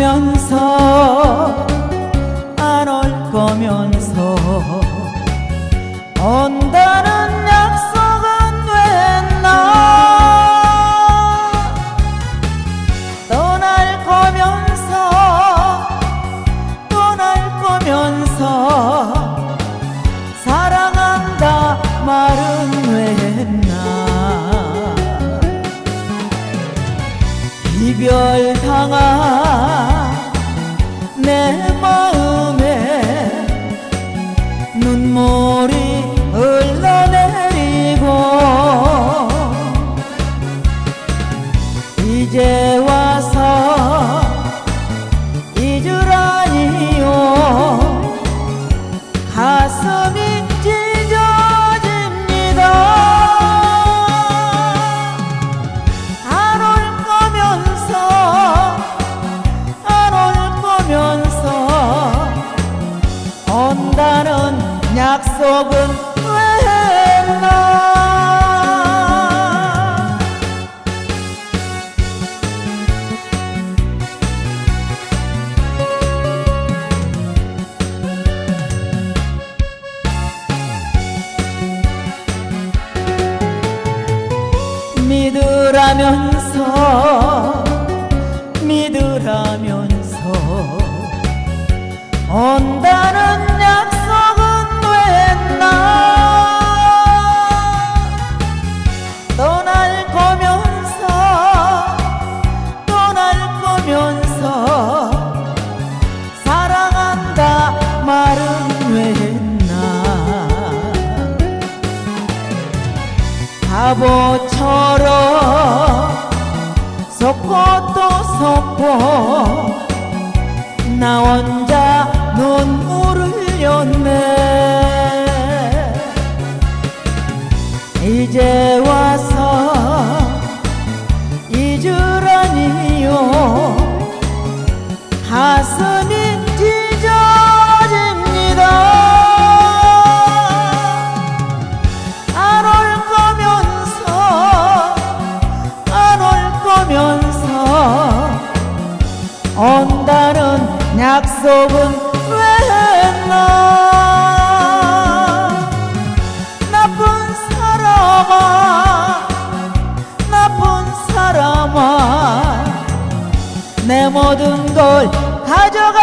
거면서 안 올 거면서 온다는 약속은 됐나? 떠날 거면서 떠날 거면서 사랑한다 말은 왜 했나? 이별 당한 약속은 왜 했나? 믿으라면서 믿으라면서 온다는 약속 거면서 사랑한다 말은 왜 했나? 바보처 가슴이 찢어집니다. 안 올 거면서 안 올 거면서 온다는 약속은 왜 했나? 나쁜 사람아 나쁜 사람아 내 모든 걸 가져가